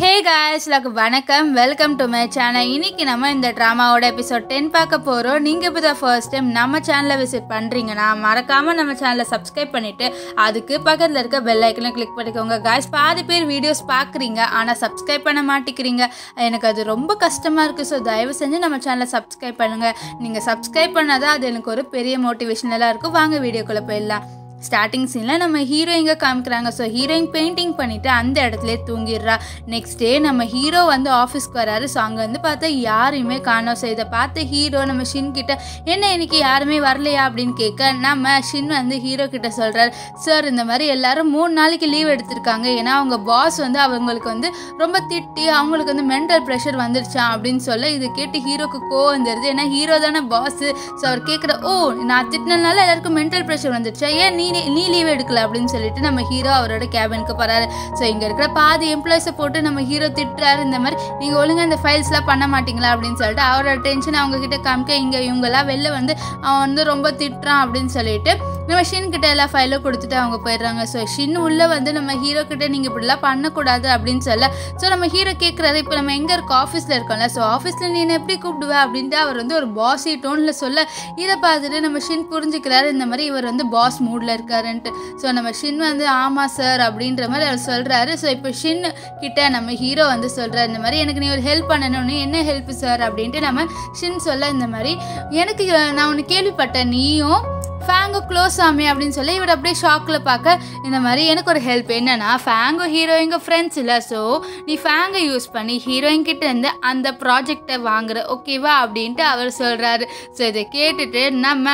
ஹே காய்ஸ்லாக்கு வணக்கம். Welcome to my channel இன்னைக்கு நம்ம இந்த ட்ராமாவோட எபிசோட் டென் பார்க்க போகிறோம் நீங்கள் இப்போ தான் ஃபர்ஸ்ட் டைம் நம்ம சேனலை விசிட் பண்ணுறீங்கன்னா மறக்காமல் நம்ம சேனலை சப்ஸ்கிரைப் பண்ணிவிட்டு அதுக்கு பக்கத்தில் இருக்க பெல் ஐக்கனை கிளிக் பண்ணிக்கோங்க. காய்ஸ் பாதி பேர் வீடியோஸ் பார்க்குறீங்க ஆனால் சப்ஸ்கிரைப் பண்ண மாட்டேங்கிறீங்க. எனக்கு அது ரொம்ப கஷ்டமாக இருக்குது ஸோ தயவு செஞ்சு நம்ம சேனலை சப்ஸ்கிரைப் பண்ணுங்கள் நீங்கள் சப்ஸ்கிரைப் பண்ணாதான் அது எனக்கு ஒரு பெரிய மோட்டிவேஷனலாக இருக்கும். வாங்க வீடியோக்குள்ளே போயிடலாம். ஸ்டார்டிங் சீனில் நம்ம ஹீரோயிங்க காமிக்கிறாங்க? ஸோ ஹீரோயின் பெயிண்டிங் பண்ணிவிட்டு அந்த இடத்துல தூங்கிடுறா. நெக்ஸ்ட் டே நம்ம ஹீரோ வந்து ஆஃபீஸ்க்கு வராரு. ஸோ அங்கே வந்து பார்த்தா யாரையுமே காணோம். ஸோ இதை பார்த்து ஹீரோ நம்ம ஷின் கிட்ட என்ன இன்னைக்கு யாருமே வரலையா? அப்படின்னு கேட்க நம்ம ஷின் வந்து ஹீரோ கிட்ட சொல்கிறார் சார் இந்த மாதிரி எல்லாரும் மூணு நாளைக்கு லீவ் எடுத்திருக்காங்க. ஏன்னா அவங்க பாஸ் வந்து அவங்களுக்கு வந்து ரொம்ப திட்டி அவங்களுக்கு வந்து மென்டல் ப்ரெஷர் வந்துருச்சா? அப்படின்னு சொல்ல இது கேட்டு ஹீரோக்கு கோவம் வந்துடுது ஏன்னா ஹீரோ தானே பாஸ் ஸோ அவர் கேட்குற ஓ நான் திட்டினால எல்லாருக்கும் மென்டல் ப்ரெஷர் வந்துருச்சா? ஏன் நீ நீ லீவ் எடுக்கல அப்படின்னு சொல்லிட்டு நம்ம ஹீரோ அவரோட கேபினுக்கு போறாரு. ஸோ இங்கே இருக்கிற பாதி எம்ப்ளாயிஸை போட்டு நம்ம ஹீரோ திட்டுறாரு இந்த மாதிரி. நீங்கள் ஒழுங்கா இந்த ஃபைல்ஸ்லாம் பண்ண மாட்டீங்களா அப்படின்னு சொல்லிட்டு அவரோட டென்ஷன் அவங்க கிட்ட காமிக்க இங்கே இவங்கெல்லாம் வெளில வந்து அவன் வந்து ரொம்ப திட்டுறான் அப்படின்னு சொல்லிட்டு நம்ம ஷின் கிட்ட எல்லா ஃபைலும் கொடுத்துட்டு அவங்க போயிடுறாங்க. ஸோ ஷின் உள்ள வந்து நம்ம ஹீரோ கிட்ட நீங்கள் இப்படிலாம் பண்ணக்கூடாது அப்படின்னு சொல்ல ஸோ நம்ம ஹீரோ கேட்குறது இப்போ நம்ம எங்கே இருக்கோம் ஆஃபீஸில் இருக்கோம்ல ஸோ ஆஃபீஸில் நீ என்ன எப்படி கூப்பிடுவ அப்படின்ட்டு அவர் வந்து ஒரு பாஸி டோனில் சொல்ல இதை பார்த்துட்டு நம்ம ஷின் புரிஞ்சுக்கிறாரு இந்த மாதிரி இவர் வந்து பாஸ் மூடில் இருக்காருன்ட்டு. ஸோ நம்ம ஷின் வந்து ஆமாம் சார் அப்படின்ற மாதிரி அவர் சொல்கிறாரு ஸோ இப்போ ஷின் கிட்ட நம்ம ஹீரோ வந்து சொல்கிறார் இந்த மாதிரி எனக்கு நீ ஒரு ஹெல்ப் பண்ணணும்னு என்ன ஹெல்ப் சார் அப்படின்ட்டு நம்ம ஷின் சொல்ல இந்த மாதிரி எனக்கு நான் ஒன்று கேள்விப்பட்டேன் நீயும் ஃபேங்கோ க்ளோஸ் ஆமே அப்படின்னு சொல்லி இவர் அப்படியே ஷாக்கில் பார்க்க இந்த மாதிரி எனக்கு ஒரு ஹெல்ப் என்னன்னா ஃபேங்கோ ஹீரோயிங்க ஃப்ரெண்ட்ஸ் இல்லை ஸோ நீ ஃபேங்கை யூஸ் பண்ணி ஹீரோயின் கிட்டேருந்து அந்த ப்ராஜெக்டை வாங்குற ஓகேவா அப்படின்ட்டு அவர் சொல்கிறாரு ஸோ இதை கேட்டுட்டு நம்ம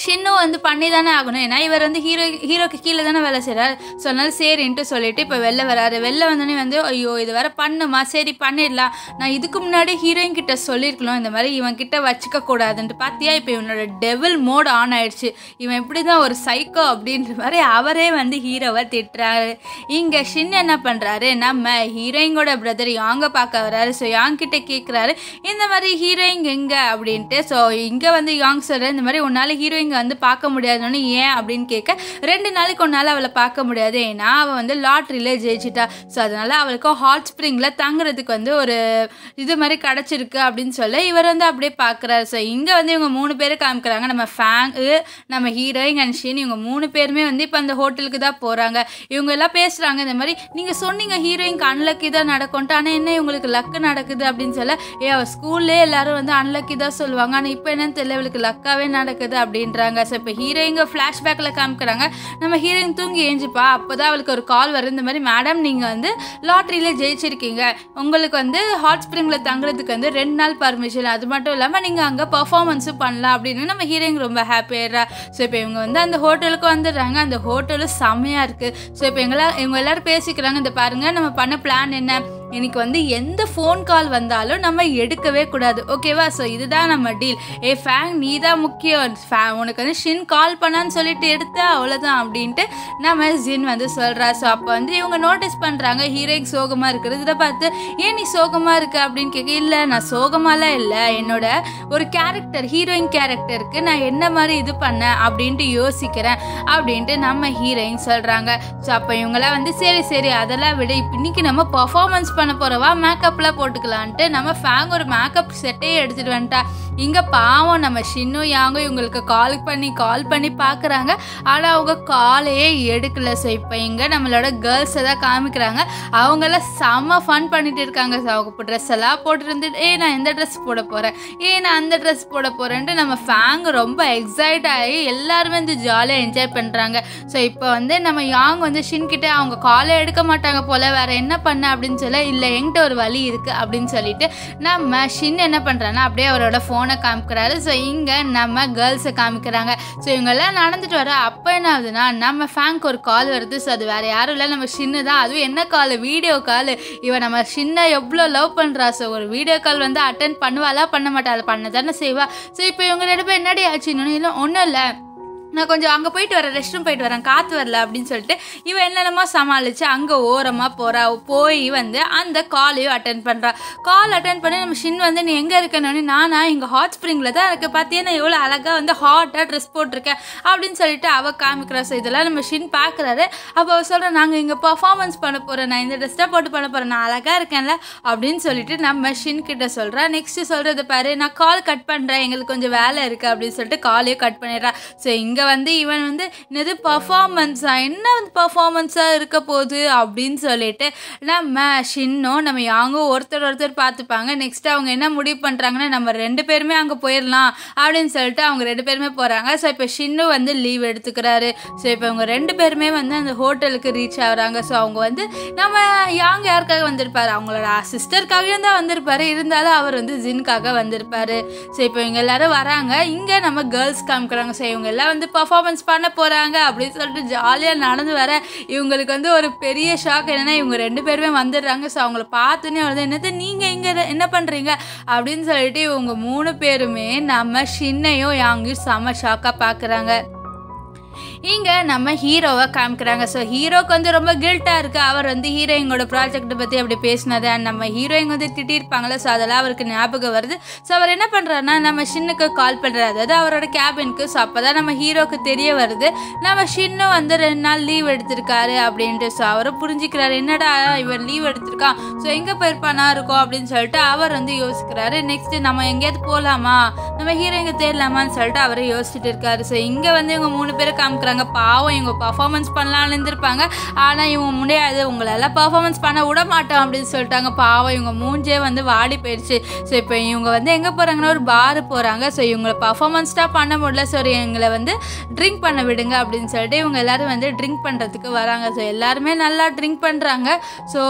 ஷின்னு வந்து பண்ணி தானே ஆகணும். ஏன்னா இவர் வந்து ஹீரோ ஹீரோக்கு கீழே தானே வேலை செய்கிறார் ஸோ அதனால சரின்ட்டு சொல்லிட்டு இப்போ வெளில வராரு. வெளில வந்தோடனே வந்து ஐயோ இது வேற பண்ணுமா? சரி பண்ணிடலாம். நான் இதுக்கு முன்னாடி ஹீரோயின் கிட்ட சொல்லியிருக்கணும். இந்த மாதிரி இவன் கிட்ட வச்சுக்க கூடாதுன்ட்டு. பார்த்தியா இப்போ இவனோட டெவில் மோட் ஆன் ஆயிடுச்சு. இவன் இப்படி தான் ஒரு சைக்கோ அப்படின்ற மாதிரி அவரே வந்து ஹீரோவை திட்டுறாரு. இங்கே ஷின் என்ன பண்ணுறாரு நம்ம ஹீரோயிங்கோட பிரதர் யாங்க பார்க்க வராரு? ஸோ யாங் கிட்ட கேட்குறாரு இந்த மாதிரி ஹீரோயின் எங்கே அப்படின்ட்டு. ஸோ இங்கே வந்து யாங் சொல்கிற இந்த மாதிரி உன்னால் ஹீரோயின் இங்கே வந்து பார்க்க முடியாதுன்னு ஏன் அப்படின்னு கேட்க ரெண்டு நாளைக்கு ஒன்றால் அவளை பார்க்க முடியாது. ஏன்னா அவள் வந்து லாட்ரியில் ஜெயிச்சிட்டா. ஸோ அதனால் அவளுக்கு ஹாட் ஸ்ப்ரிங்கில் தங்குறதுக்கு வந்து ஒரு இது மாதிரி கிடச்சிருக்கு அப்படின்னு சொல்ல இவர் வந்து அப்படியே பார்க்குறாரு. ஸோ இங்கே வந்து இவங்க மூணு பேர் காமிக்கிறாங்க. நம்ம ஃபேங்கு நம்ம ஹீரோயின் அண்ட் ஷீன் இவங்க மூணு பேருமே வந்து இப்போ அந்த ஹோட்டலுக்கு தான் போகிறாங்க இவங்க எல்லாம் பேசுகிறாங்க இந்த மாதிரி நீங்கள் சொன்னீங்க ஹீரோயின்க்கு அன்லக்கி தான் நடக்கும்ட்டு. ஆனால் என்ன இவங்களுக்கு லக்கு நடக்குது? அப்படின்னு சொல்ல ஏ அவள் ஸ்கூல்லே எல்லாரும் வந்து அன்லக்கி தான் சொல்லுவாங்க. ஆனால் இப்போ என்னன்னு தெரியல. இவளுக்கு லக்காவே நடக்குது அப்படின்னு அப்படின்றாங்க ஸோ இப்போ ஹீரோயிங்க ஃப்ளாஷ்பேக்கில் காமிக்கிறாங்க. நம்ம ஹீரோயின் தூங்கி ஏஞ்சிப்பா அப்போ தான் அவளுக்கு ஒரு கால் வரும். இந்த மாதிரி மேடம் நீங்கள் வந்து லாட்ரியில் ஜெயிச்சிருக்கீங்க. உங்களுக்கு வந்து ஹாட் ஸ்ப்ரிங்கில் தங்குறதுக்கு வந்து ரெண்டு நாள் பர்மிஷன் அது மட்டும் இல்லாமல் நீங்கள் அங்கே பர்ஃபார்மன்ஸும் பண்ணலாம் அப்படின்னு நம்ம ஹீரோயின் ரொம்ப ஹாப்பியாகிறா ஸோ இப்போ இவங்க வந்து அந்த ஹோட்டலுக்கு வந்துடுறாங்க. அந்த ஹோட்டலும் செம்மையாக இருக்குது ஸோ இப்போ எங்களா இவங்க எல்லாரும் பேசிக்கிறாங்க. இந்த பாருங்கள் நம்ம பண்ண பிளான் என்ன? எனக்கு வந்து எந்த ஃபோன் கால் வந்தாலும் நம்ம எடுக்கவே கூடாது. ஓகேவா ஸோ இதுதான் நம்ம டீல் ஏ ஃபேங் நீ தான் முக்கியம். ஃபே உனக்கு வந்து ஷின் கால் பண்ணான்னு சொல்லிட்டு எடுத்தா அவ்வளோதான் அப்படின்ட்டு நம்ம ஜின் வந்து சொல்கிறா ஸோ அப்போ வந்து இவங்க நோட்டீஸ் பண்ணுறாங்க ஹீரோயின் சோகமாக இருக்கிறது. இதை பார்த்து ஏன் நீ சோகமாக இருக்க? அப்படின்னு கேட்க இல்லை நான் சோகமாலாம் இல்லை. என்னோட ஒரு கேரக்டர் ஹீரோயின் கேரக்டருக்கு நான் என்ன மாதிரி இது பண்ணேன்? அப்படின்ட்டு யோசிக்கிறேன் அப்படின்ட்டு நம்ம ஹீரோயின் சொல்கிறாங்க ஸோ அப்போ இவங்களாம் வந்து சரி சரி அதெல்லாம் விட. இப்போ இன்னைக்கு நம்ம பர்ஃபார்மன்ஸ் பண்ண போகிறவா மேக்கப்லாம் போட்டுக்கலான்ட்டு நம்ம ஃபேங் ஒரு மேக்கப் செட்டே எடுத்துகிட்டு வந்துட்டா. இங்கே பாவம் நம்ம ஷின்னும் யாங்கோ இவங்களுக்கு கால் பண்ணி கால் பண்ணி பார்க்குறாங்க ஆனால் அவங்க காலையே எடுக்கல. ஸோ இப்போ இங்கே நம்மளோட கேர்ள்ஸை தான் காமிக்கிறாங்க. அவங்களாம் செம்ம ஃபன் பண்ணிட்டு இருக்காங்க. ஸோ அவங்க ட்ரெஸ் எல்லாம் போட்டுருந்து ஏ நான் இந்த ட்ரெஸ் போட போகிறேன் ஏ நான் அந்த ட்ரெஸ் போட போகிறேன்ட்டு நம்ம ஃபேங் ரொம்ப எக்ஸைட் ஆகி எல்லாருமே வந்து ஜாலியாக என்ஜாய் பண்ணுறாங்க ஸோ இப்போ வந்து நம்ம யாங் வந்து ஷின் கிட்ட அவங்க காலை எடுக்க மாட்டாங்க போல். வேற என்ன பண்ண? அப்படின்னு சொல்ல இல்லை என்கிட்ட ஒரு வழி இருக்குது அப்படின்னு சொல்லிட்டு நம்ம ஷின் என்ன பண்ணுறான்னா அப்படியே அவரோட ஃபோனை காமிக்கிறாரு. ஸோ இங்கே நம்ம கேர்ள்ஸை காமிக்கிறாங்க. ஸோ இவங்கெல்லாம் நடந்துட்டு வர அப்போ என்ன ஆகுதுன்னா நம்ம ஃபேங்க் ஒரு கால் வருது. ஸோ அது வேறு யாரும் இல்லை. நம்ம ஷின்னு தான். அதுவும் என்ன கால் வீடியோ கால் இவன் நம்ம ஷின்னை எவ்வளோ லவ் பண்ணுறா ஸோ ஒரு வீடியோ கால் வந்து அட்டன் பண்ணுவாளா? பண்ண மாட்டாள்? பண்ண தானே செய்வா. ஸோ இப்போ இவங்க ரெண்டு பேர் என்னடி ஆச்சு? இன்னொன்று இல்லை ஒன்றும் இல்லை. நான் கொஞ்சம் அங்கே போயிட்டு வரேன் ரெஸ்ட் ரூம் போயிட்டு வரேன் காற்று வரல அப்படின்னு சொல்லிட்டு இவன் என்னென்னமோ சமாளித்து அங்கே ஓரமாக போகிறா போய் வந்து அந்த காலையும் அட்டன் பண்ணுறா கால் அட்டன் பண்ணி நம்ம ஷின் வந்து நீ எங்கே இருக்கணும்னு நானா? இங்கே ஹாட் ஸ்ப்ரிங்கில் தான் இருக்க. பார்த்தியா நான் எவ்வளோ அழகாக வந்து ஹாட்டாக ட்ரெஸ் போட்டிருக்கேன். அப்படின்னு சொல்லிட்டு அவள் காமிக்கிறா ஸோ இதெல்லாம் நம்ம ஷின் பார்க்குறாரு அப்போ அவள் சொல்கிறேன் நாங்கள் இங்கே பர்ஃபார்மன்ஸ் பண்ண போகிறேன் நான் இந்த ட்ரெஸ்ஸாக போட்டு பண்ண போகிறேன் நான் அழகாக இருக்கேன்ல. அப்படின்னு சொல்லிட்டு நம்ம ஷின் கிட்ட சொல்கிறேன் நெக்ஸ்ட்டு சொல்கிறது பாரு நான் கால் கட் பண்ணுறேன் எங்களுக்கு கொஞ்சம் வேலை இருக்குது அப்படின்னு சொல்லிட்டு காலையும் கட் பண்ணிடுறேன் ஸோ இங்கே வந்து இவன் வந்து என்னது பர்ஃபார்மன்ஸா என்ன வந்து பர்ஃபார்மன்ஸாக இருக்க போகுது அப்படின்னு சொல்லிட்டு நம்ம ஷின்னும் நம்ம யாங்கோ ஒருத்தர் ஒருத்தர் பார்த்துப்பாங்க. நெக்ஸ்ட் அவங்க என்ன முடிவு பண்ணுறாங்கன்னா நம்ம ரெண்டு பேருமே அங்கே போயிடலாம் அப்படின்னு சொல்லிட்டு அவங்க ரெண்டு பேருமே போகிறாங்க ஸோ இப்போ ஷின்னு வந்து லீவ் எடுத்துக்கிறாரு. ஸோ இப்போ அவங்க ரெண்டு பேருமே வந்து அந்த ஹோட்டலுக்கு ரீச் ஆகுறாங்க. ஸோ அவங்க வந்து நம்ம யாங் யாருக்காக வந்திருப்பார்? அவங்களோட சிஸ்டருக்காகவே தான் வந்திருப்பாரு. இருந்தாலும் அவர் வந்து ஜின்காக வந்திருப்பார். ஸோ இப்போ இவங்க எல்லாரும் வராங்க. இங்கே நம்ம கேர்ள்ஸ் காமிக்கிறாங்க. ஸோ இவங்க எல்லாம் வந்து பர்ஃபார்மன்ஸ் பண்ண போகிறாங்க அப்படின்னு சொல்லிட்டு ஜாலியாக நடந்து வர இவங்களுக்கு வந்து ஒரு பெரிய ஷாக் என்னென்னா இவங்க ரெண்டு பேருமே வந்துடுறாங்க. ஸோ அவங்கள பார்த்துன்னே வருது என்னது நீங்கள் இங்கே என்ன பண்ணுறீங்க அப்படின்னு சொல்லிட்டு இவங்க மூணு பேருமே நம்ம ஷின்னையும் யாங்கையும் செம ஷாக்காக பார்க்குறாங்க. இங்கே நம்ம ஹீரோவை காமிக்கிறாங்க. ஸோ ஹீரோக்கு வந்து ரொம்ப கில்ட்டாக இருக்குது அவர் வந்து ஹீரோயினோட ப்ராஜெக்ட்டை பற்றி அப்படி பேசினது. அண்ட் நம்ம ஹீரோயின் வந்து திட்டிருப்பாங்களே ஸோ அதெல்லாம் அவருக்கு ஞாபகம் வருது. ஸோ அவர் என்ன பண்ணுறாருன்னா நம்ம ஷின்னுக்கு கால் பண்ணுறாரு அதாவது அவரோட கேபினுக்கு ஸோ அப்போ தான் நம்ம ஹீரோக்கு தெரிய வருது. நம்ம ஷின்னும் வந்து ரெண்டு நாள் லீவ் எடுத்திருக்காரு அப்படின்ட்டு. ஸோ அவரும் புரிஞ்சுக்கிறாரு. என்னடா இவர் லீவ் எடுத்திருக்கான்? ஸோ எங்கே போயிருப்பானா? இருக்கும் அப்படின்னு சொல்லிட்டு அவர் வந்து யோசிக்கிறாரு. நெக்ஸ்ட் நம்ம எங்கேயாவது போகலாமா நம்ம ஹீரோயிங்க தேடலாமான்னு சொல்லிட்டு அவரை யோசிச்சுட்டு இருக்காரு. ஸோ இங்கே வந்து இவங்க மூணு பேரை காமிக்கிறாங்க. பாவம் இவங்க பர்ஃபார்மன்ஸ் பண்ணலாம்னு இருந்திருப்பாங்க. ஆனால் இவங்க முடியாது உங்களெல்லாம் பர்ஃபார்மன்ஸ் பண்ண விட மாட்டோம் அப்படின்னு சொல்லிட்டாங்க. பாவம் இவங்க மூஞ்சே வந்து வாடி போயிடுச்சு. ஸோ இப்போ இவங்க வந்து எங்கே போகிறாங்கன்னா ஒரு பாரு போகிறாங்க ஸோ இவங்களை பர்ஃபார்மன்ஸ்டாக பண்ண முடியல. ஸோ எங்களை வந்து ட்ரிங்க் பண்ண விடுங்க அப்படின்னு சொல்லிட்டு இவங்க எல்லாரும் வந்து ட்ரிங்க் பண்ணுறதுக்கு வராங்க. ஸோ எல்லாருமே நல்லா ட்ரிங்க் பண்ணுறாங்க ஸோ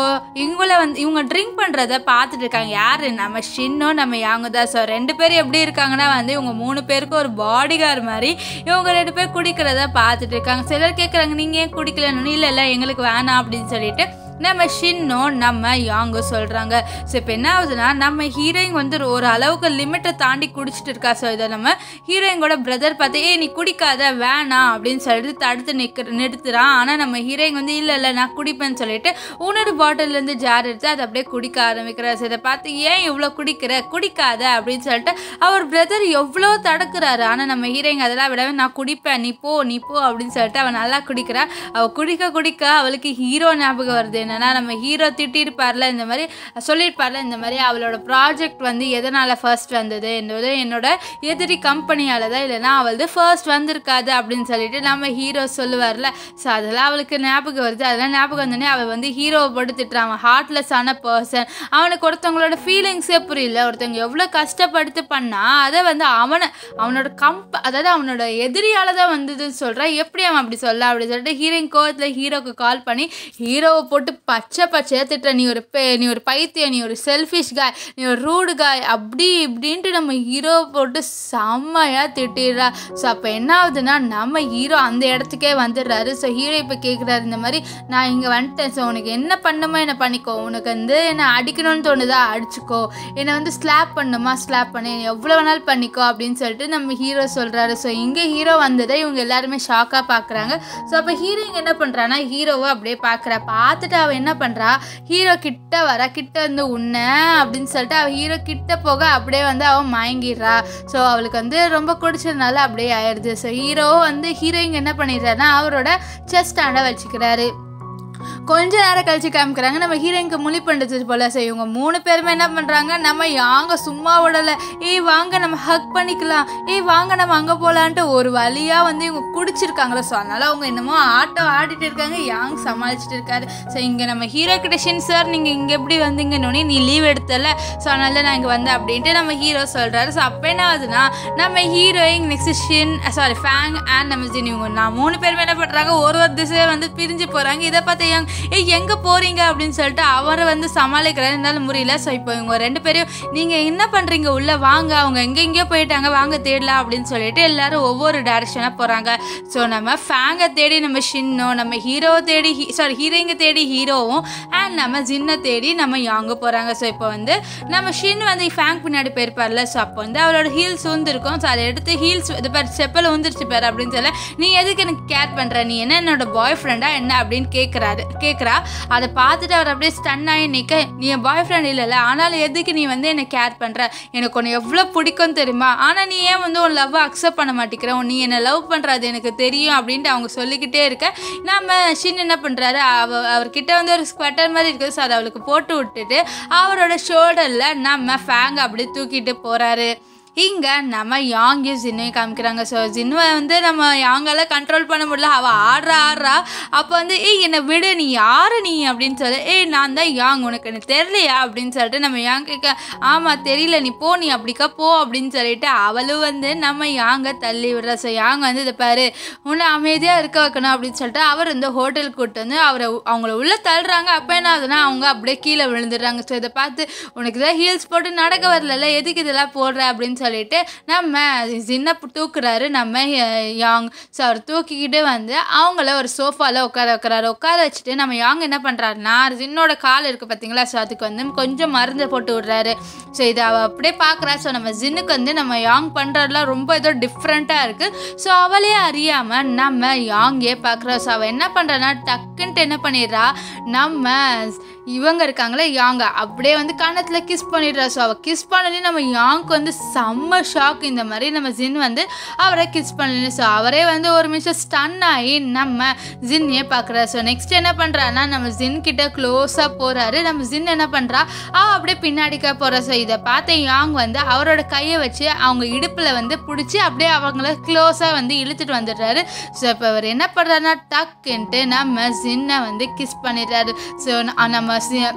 இவங்கள வந்து இவங்க ட்ரிங்க் பண்ணுறத பார்த்துட்டு இருக்காங்க. யார்? நம்ம ஷின்னும் நம்ம யாங்குதா. தான் ஸோ ரெண்டு பேரும் எப்படி இருக்காங்கன்னா வந்து இவங்க மூணு பேருக்கு ஒரு பாடிகார் மாதிரி இவங்க ரெண்டு பேர் குடிக்கிறத பார்த்துட்டு இருக்காங்க. சிலர் கேட்குறாங்க நீங்கள் ஏன் குடிக்கலன்னு? இல்லை இல்லை எங்களுக்கு வேணாம் அப்படின்னு சொல்லிட்டு நம்ம ஷின்னும் நம்ம யாங்கோ சொல்கிறாங்க ஸோ இப்போ என்ன ஆகுதுன்னா நம்ம ஹீரோயின் வந்து ஒரு அளவுக்கு லிமிட்டை தாண்டி குடிச்சிட்டு இருக்கா. ஸோ இதை நம்ம ஹீரோயினோட பிரதர் பார்த்து ஏ நீ குடிக்காத வேணாம் அப்படின்னு சொல்லிட்டு தடுத்து நிற்கிற நிறுத்துறான் ஆனால் நம்ம ஹீரோயின் வந்து இல்லை இல்லை நான் குடிப்பேன்னு சொல்லிட்டு உன்னோட பாட்டிலேருந்து ஜார் எடுத்து அதை அப்படியே குடிக்க ஆரம்பிக்கிறார் ஸோ இதை பார்த்து ஏன் இவ்வளோ குடிக்கிற? குடிக்காத அப்படின்னு சொல்லிட்டு அவர் பிரதர் எவ்வளோ தடுக்கிறாரு. ஆனால் நம்ம ஹீரோயின் அதெல்லாம் விடவே நான் குடிப்பேன் நீ போ நீ போ அப்படின்னு சொல்லிட்டு அவன் நல்லா குடிக்கிறா. அவள் குடிக்க குடிக்க அவளுக்கு ஹீரோ ஞாபகம் வருது. என்னென்னா நம்ம ஹீரோ திட்டிருப்பார்ல இந்த மாதிரி சொல்லியிருப்பார்ல இந்த மாதிரி அவளோட ப்ராஜெக்ட் வந்து எதனால் ஃபர்ஸ்ட் வந்தது என்பது என்னோட எதிரி கம்பெனியால் தான் இல்லைன்னா அவளது ஃபர்ஸ்ட் வந்திருக்காது அப்படின்னு சொல்லிட்டு நம்ம ஹீரோ சொல்லுவார்ல. ஸோ அதெல்லாம் அவளுக்கு ஞாபகம் வருது. அதெல்லாம் ஞாபகம் வந்தோடனே அவள் வந்து ஹீரோவை போட்டு திட்டுறான் ஹார்ட்லெஸ் ஹார்ட்லெஸ்ஸான பர்சன் அவனுக்கு ஒருத்தவங்களோட ஃபீலிங்ஸே புரியல. ஒருத்தவங்க எவ்வளோ கஷ்டப்படுத்து பண்ணால் அதை வந்து அவனை அவனோட கம்ப அதாவது அவனோட எதிரியால் தான் வந்ததுன்னு சொல்கிறான் எப்படி அவன் அப்படி சொல்ல அப்படி சொல்லிட்டு ஹீரோயின் கோவத்தில் ஹீரோக்கு கால் பண்ணி ஹீரோவை போட்டு பச்சை பச்சையாக திட்டுற நீ ஒரு பே நீ ஒரு பைத்தியம் நீ ஒரு செல்ஃபிஷ் காய் நீ ஒரு ரூடு காய் அப்படி இப்படின்ட்டு நம்ம ஹீரோவை போட்டு செம்மையாக திட்டிடுறா. ஸோ அப்போ என்ன ஆகுதுன்னா நம்ம ஹீரோ அந்த இடத்துக்கே வந்துடுறாரு. ஸோ ஹீரோ இப்போ கேட்குறாரு இந்த மாதிரி நான் இங்கே வந்துட்டேன். ஸோ உனக்கு என்ன பண்ணுமோ என்ன பண்ணிக்கோ. உனக்கு வந்து என்னை அடிக்கணும்னு தோணுதா அடிச்சுக்கோ. என்னை வந்து ஸ்லாப் பண்ணுமா ஸ்லாப் பண்ணு. எவ்வளோ வேணாலும் பண்ணிக்கோ அப்படின்னு சொல்லிட்டு நம்ம ஹீரோ சொல்கிறாரு ஸோ இங்கே ஹீரோ வந்ததை இவங்க எல்லாருமே ஷாக்காக பார்க்குறாங்க ஸோ அப்போ ஹீரோயிங் என்ன பண்ணுறான்னா ஹீரோவை அப்படியே பார்க்குறா பார்த்துட்டு அவள் என்ன பண்ணுறா ஹீரோ கிட்ட வர கிட்ட வந்து உன்ன அப்படின்னு சொல்லிட்டு அவள் ஹீரோ கிட்ட போக அப்படியே வந்து அவன் மயங்கிடுறா. ஸோ அவளுக்கு வந்து ரொம்ப குடிச்சதுனால அப்படியே ஆயிடுது. ஸோ ஹீரோ வந்து ஹீரோயின் என்ன பண்ணிடுறாருன்னா அவரோட செஸ்ட் வச்சுக்கிறாரு. கொஞ்ச நேரம் கழிச்சு காமிக்கிறாங்க. நம்ம ஹீரோயினுக்கு முழி பண்ணுறது போல சரி இவங்க மூணு பேருமே என்ன பண்ணுறாங்க நம்ம யாங்க சும்மா விடலை. ஏய் வாங்க நம்ம ஹக் பண்ணிக்கலாம். ஏய் வாங்க நம்ம அங்கே போகலான்ட்டு ஒரு வழியாக வந்து இவங்க குடிச்சிருக்காங்களோ. ஸோ அதனால் அவங்க என்னமோ ஆட்டம் ஆடிட்டு இருக்காங்க. யாங் சமாளிச்சுட்டு இருக்காரு. ஸோ இங்கே நம்ம ஹீரோ கிட்ட ஷின் சார் நீங்கள் இங்கே எப்படி வந்தீங்கன்னு நீ லீவ் எடுத்தல. ஸோ அதனால தான் நான் இங்கே வந்தேன் அப்படின்ட்டு நம்ம ஹீரோ சொல்கிறாரு ஸோ அப்போ என்ன ஆகுதுன்னா நம்ம heroine next Shin sorry Fang and நம்ம ஜின் இவங்க நான் மூணு பேருமே என்ன பண்ணுறாங்க ஒரு ஒரு திசையை வந்து பிரிஞ்சு போகிறாங்க இதை பார்த்து யாங் ஏய் எங்கே போகிறீங்க அப்படின்னு சொல்லிட்டு அவரை வந்து சமாளிக்கிறாரு இருந்தாலும் முடியல. ஸோ இப்போ இவங்க ரெண்டு பேரும் நீங்கள் என்ன பண்ணுறீங்க உள்ளே வாங்க. அவங்க எங்கெங்கேயோ போயிட்டாங்க. வாங்க தேடலாம். அப்படின்னு சொல்லிட்டு எல்லாரும் ஒவ்வொரு டைரக்ஷனாக போகிறாங்க ஸோ நம்ம ஃபேங்கை தேடி நம்ம ஷின்னோ நம்ம ஹீரோவை தேடி சாரி ஹீரோயிங்க தேடி ஹீரோவும் அண்ட் நம்ம ஜின்னை தேடி நம்ம யாங்க போகிறாங்க ஸோ இப்போ வந்து நம்ம ஷின் வந்து ஃபேங்க் பின்னாடி போயிருப்பார்ல. ஸோ அப்போ வந்து அவரோட ஹீல்ஸ் வந்துருக்கும் ஸோ அதை எடுத்து ஹீல்ஸ் இது பார் செப்பல் வந்துருச்சு பாரு அப்படின்னு சொல்ல நீ எதுக்கு எனக்கு கேர் பண்ணுற நீ என்ன என்னோட பாய் ஃப்ரெண்டா என்ன? அப்படின்னு கேட்குறாரு கேட்குறா அதை பார்த்துட்டு அவர் அப்படியே ஸ்டன் ஆகி நிற்க நீ என் பாய் ஃப்ரெண்ட் இல்லைல்ல ஆனாலும் எதுக்கு நீ வந்து என்னை கேர் பண்ணுற எனக்கு உன்னை எவ்வளோ பிடிக்கும் தெரியுமா? ஆனால் நீ ஏன் வந்து உன் லவ்வை அக்செப்ட் பண்ண மாட்டேங்கிற? நீ என்னை லவ் பண்ணுறது எனக்கு தெரியும் அப்படின்ட்டு அவங்க சொல்லிக்கிட்டே இருக்க. நம்ம ஷின் என்ன பண்ணுறாரு அவ அவர்கிட்ட வந்து ஒரு ஸ்வெட்டர் மாதிரி இருக்குது. ஸோ அதை அவளுக்கு போட்டு விட்டுட்டு அவரோட ஷோல்டரில் நம்ம ஃபேங் அப்படியே தூக்கிட்டு போகிறாரு இங்கே நம்ம யாங்கையும் ஜின்னையும் காமிக்கிறாங்க. ஸோ ஜின்னுவை வந்து நம்ம யாங்கால கண்ட்ரோல் பண்ண முடியல. அவள் ஆடுறா ஆடுறா. அப்போ வந்து ஏய் என்னை விடு. நீ யார் நீ? அப்படின்னு சொல்லி ஏய் நான் தான் யாங். உனக்கு எனக்கு தெரியலையா? அப்படின்னு சொல்லிட்டு நம்ம யாங் கேட்க ஆமாம் தெரியல. நீ போ. நீ அப்படிக்கா போ. அப்படின்னு சொல்லிட்டு அவளும் வந்து நம்ம யாங்க தள்ளி விடுறா. ஸோ யாங் வந்து இதை பாரு உன்னை அமைதியாக இருக்க வைக்கணும். அப்படின்னு சொல்லிட்டு அவர் இந்த ஹோட்டலுக்கு கூட்டு வந்து அவரை அவங்கள உள்ளே தள்ளுறாங்க. அப்போ என்ன ஆகுதுன்னா அவங்க அப்படியே கீழே விழுந்துடுறாங்க. ஸோ இதை பார்த்து உனக்கு தான் ஹீல்ஸ் போட்டு நடக்க வரல எதுக்கு இதெல்லாம் போடுற? அப்படின்னு சொல்லிட்டு நம்ம சின்ன தூக்குறாரு நம்ம யாங் சார் அவர் தூக்கிக்கிட்டு வந்து அவங்கள ஒரு சோஃபாவில் உட்கார வைக்கிறாரு. உட்கார வச்சுட்டு நம்ம யாங் என்ன பண்ணுறாருன்னா ஜின்னோட கால் இருக்குது பார்த்தீங்களா ஸோ அதுக்கு வந்து கொஞ்சம் மருந்து போட்டு விடுறாரு. ஸோ இதை அவள் அப்படியே பார்க்குறா ஸோ நம்ம ஜின்னுக்கு வந்து நம்ம யாங் பண்ணுறதுலாம் ரொம்ப ஏதோ டிஃப்ரெண்ட்டாக இருக்குது ஸோ அவளே அறியாமல் நம்ம யாங்கே பார்க்குறோம் ஸோ அவள் என்ன பண்ணுறான்னா டக்குன்ட்டு என்ன பண்ணிடுறா நம்ம இவங்க இருக்காங்களே யாங்க அப்படியே வந்து கன்னத்தில் கிஸ் பண்ணிடுறா. ஸோ அவள் கிஸ் பண்ணனே நம்ம யாங்க்கு வந்து செம்ம ஷாக் இந்த மாதிரி நம்ம ஜின் வந்து அவரை கிஸ் பண்ணலன்னு ஸோ அவரே வந்து ஒரு நிமிஷம் ஸ்டன் ஆகி நம்ம ஜின்னையே பார்க்குறா ஸோ நெக்ஸ்ட் என்ன பண்ணுறான்னா நம்ம ஜின் கிட்ட க்ளோஸாக போகிறாரு நம்ம ஜின் என்ன பண்ணுறா அவள் அப்படியே பின்னாடிக்கா போகிறா ஸோ இதை பார்த்த யாங் வந்து அவரோட கையை வச்சு அவங்க இடுப்பில் வந்து பிடிச்சி அப்படியே அவங்கள க்ளோஸாக வந்து இழுத்துட்டு வந்துடுறாரு. ஸோ இப்போ அவர் என்ன பண்ணுறாருன்னா டக்குன்ட்டு நம்ம ஜின்னை வந்து கிஸ் பண்ணிடுறாரு. ஸோ நம்ம masnya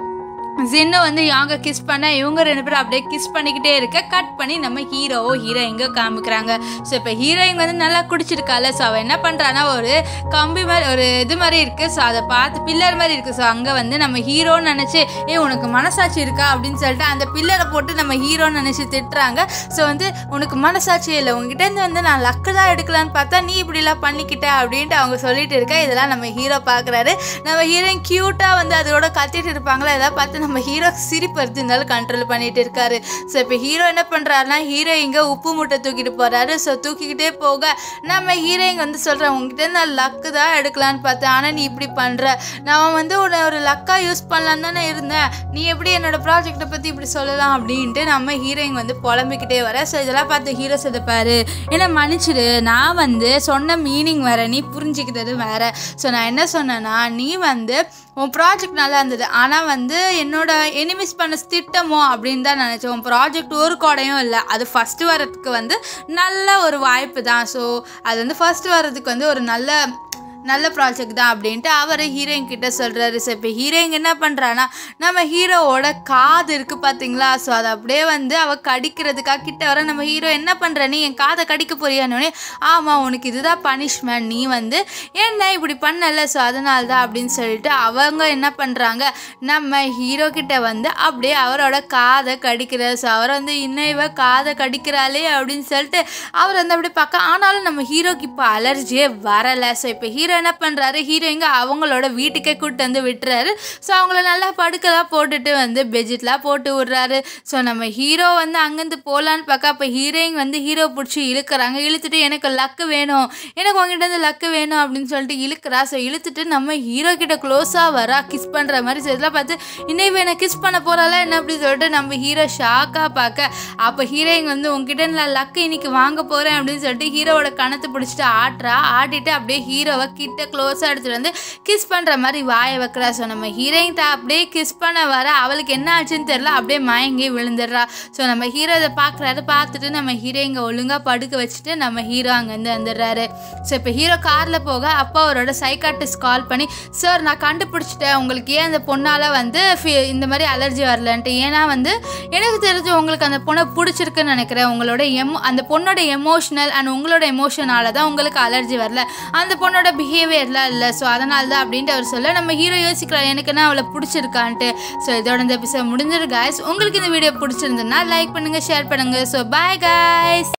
ஜின்னு வந்து யாங்க கிஸ் பண்ண இவங்க ரெண்டு பேரும் அப்படியே கிஸ் பண்ணிக்கிட்டே இருக்க கட் பண்ணி நம்ம ஹீரோவோ ஹீரோயிங்க காமிக்கிறாங்க. ஸோ இப்போ ஹீரோயின் வந்து நல்லா குடிச்சிருக்கால ஸோ அவள் என்ன பண்ணுறான்னா ஒரு கம்பி மாதிரி ஒரு இது மாதிரி இருக்குது ஸோ அதை பார்த்து பில்லர் மாதிரி இருக்குது ஸோ அங்கே வந்து நம்ம ஹீரோன்னு நினச்சி ஏ உனக்கு மனசாட்சி இருக்கா? அப்படின்னு சொல்லிட்டு அந்த பில்லரை போட்டு நம்ம ஹீரோன்னு நினச்சி திட்டுறாங்க. ஸோ வந்து உனக்கு மனசாட்சி இல்லை. உங்ககிட்டேருந்து வந்து நான் லக்கு தான் எடுக்கலான்னு பார்த்தா நீ இப்படிலாம் பண்ணிக்கிட்ட அப்படின்ட்டு அவங்க சொல்லிட்டு இருக்க இதெல்லாம் நம்ம ஹீரோ பார்க்குறாரு நம்ம ஹீரோயின் க்யூட்டாக வந்து அதோட கத்திட்டு இருப்பாங்களா? எதாவது பார்த்து நம்ம ஹீரோ சிரிப்பு வருது இருந்தாலும் கண்ட்ரோல் பண்ணிட்டு இருக்காரு. ஸோ இப்போ ஹீரோ என்ன பண்ணுறாருனா ஹீரோயிங்க உப்பு மூட்டை தூக்கிட்டு போகிறாரு ஸோ தூக்கிக்கிட்டே போக நம்ம ஹீரோயிங் வந்து சொல்கிறேன் உங்ககிட்ட நான் லக்கு தான் எடுக்கலான்னு பார்த்தேன். ஆனால் நீ இப்படி பண்ணுற நான் வந்து உன்னை ஒரு லக்காக யூஸ் பண்ணலான்னு தானே இருந்தேன். நீ எப்படி என்னோட ப்ராஜெக்டை பற்றி இப்படி சொல்லலாம்? அப்படின்ட்டு நம்ம ஹீரோயின் வந்து புலம்பிக்கிட்டே வர. ஸோ இதெல்லாம் பார்த்து ஹீரோ செதுப்பாரு என்ன மன்னிச்சிடு. நான் வந்து சொன்ன மீனிங் வேறு நீ புரிஞ்சுக்கிட்டது வேறு. ஸோ நான் என்ன சொன்னேன்னா நீ வந்து உன் ப்ராஜெக்ட் நல்லா இருந்தது. ஆனால் வந்து என்னோட எனிமிஸ் பண்ண திட்டமோ அப்படின்னு தான் நினச்சேன். உன் ப்ராஜெக்ட் ஒரு கோடையும் இல்லை. அது ஃபஸ்ட்டு வரதுக்கு வந்து நல்ல ஒரு வாய்ப்பு தான். ஸோ அது வந்து ஃபஸ்ட்டு வர்றதுக்கு வந்து ஒரு நல்ல நல்ல ப்ராஜெக்ட் தான் அப்படின்ட்டு அவர் ஹீரோயின் கிட்ட சொல்கிறாரு ஸோ இப்போ ஹீரோயின் என்ன பண்ணுறான்னா நம்ம ஹீரோவோட காது இருக்குது பார்த்தீங்களா ஸோ அதை அப்படியே வந்து அவள் கடிக்கிறதுக்காக கிட்ட வர நம்ம ஹீரோ என்ன பண்ணுற நீ என் காதை கடிக்க போறியானோடனே ஆமாம் உனக்கு இதுதான் பனிஷ்மெண்ட் நீ வந்து என்ன இப்படி பண்ணல? ஸோ அதனால தான் அப்படின்னு சொல்லிட்டு அவங்க என்ன பண்ணுறாங்க நம்ம ஹீரோ கிட்ட வந்து அப்படியே அவரோட காதை கடிக்கிறார். ஸோ அவர் வந்து இன்னும் இவ காதை கடிக்கிறாளே அப்படின்னு சொல்லிட்டு அவர் வந்து அப்படியே பார்க்க ஆனாலும் நம்ம ஹீரோக்கு இப்போ அலர்ஜியே வரலை. ஸோ இப்போ ஹீரோ என்ன பண்ணுறாரு ஹீரோயிங்க அவங்களோட வீட்டுக்கே கூப்பிட்டு வந்து விட்டுறாரு. ஸோ அவங்கள நல்லா படுக்கலாம் போட்டுட்டு வந்து பெட்ஷீட்லாம் போட்டு விடுறாரு. ஸோ நம்ம ஹீரோ வந்து அங்கேருந்து போகலான்னு பார்க்க அப்போ ஹீரோயின் வந்து ஹீரோ பிடிச்சி இழுக்கிறாங்க. இழுத்துட்டு எனக்கு லக்கு வேணும். எனக்கு உங்ககிட்ட வந்து லக்கு வேணும். அப்படின்னு சொல்லிட்டு இழுக்கிறா. ஸோ இழுத்துட்டு நம்ம ஹீரோ கிட்ட க்ளோஸாக வரா. கிஸ் பண்ணுற மாதிரி. ஸோ இதெல்லாம் பார்த்து இன்னும் இவன் என்ன கிஸ் பண்ண போகிறாளா என்ன? அப்படி சொல்லிட்டு நம்ம ஹீரோ ஷாக்காக பார்க்க அப்போ ஹீரோயின் வந்து உங்ககிட்ட நான் லக்கு இன்னைக்கு வாங்க போகிறேன் அப்படின்னு சொல்லிட்டு ஹீரோவோட கணத்தை பிடிச்சிட்டு ஆட்டுறா. ஆட்டிட்டு அப்படியே ஹீரோவை கிட்ட க்ளோஸாக எடுத்துகிட்டு வந்து கிஸ் பண்ணுற மாதிரி வாயை வைக்கிறா. ஸோ நம்ம ஹீரோயின் தான் அப்படியே கிஸ் பண்ண வர அவளுக்கு என்ன ஆச்சுன்னு தெரில அப்படியே மயங்கி விழுந்துடுறா. ஸோ நம்ம ஹீரோ இதை பார்க்குறாரு. பார்த்துட்டு நம்ம ஹீரோயிங்க ஒழுங்காக படுக்க வச்சுட்டு நம்ம ஹீரோ அங்கேருந்து வந்துடுறாரு. ஸோ இப்போ ஹீரோ காரில் போக அப்பா அவரோட சைக்காட்டிஸ்ட் கால் பண்ணி சார் நான் கண்டுபிடிச்சிட்டேன். உங்களுக்கு ஏன் அந்த பொண்ணால் வந்து இந்த மாதிரி அலர்ஜி வரலன்ட்டு? ஏன்னா வந்து எனக்கு தெரிஞ்சு உங்களுக்கு அந்த பொண்ணை பிடிச்சிருக்குன்னு நினைக்கிறேன். உங்களோட எமோ அந்த பொண்ணோட எமோஷனல் அண்ட் உங்களோட எமோஷனால தான் உங்களுக்கு அலர்ஜி வரல. அந்த பொண்ணோட பிஹேவியர் பிஹேவியர்லாம் இல்லை. ஸோ அதனால தான் அப்படின்ட்டு அவர் சொல்ல நம்ம ஹீரோ யோசிக்கிறார் எனக்கு என்ன அவளை பிடிச்சிருக்கான்ட்டு. ஸோ இதோட இந்த எபிசோட் முடிஞ்சிரு உங்களுக்கு இந்த வீடியோ பிடிச்சிருந்ததுன்னா லைக் பண்ணுங்கள் ஷேர் பண்ணுங்கள் ஸோ பாய் காய்ஸ்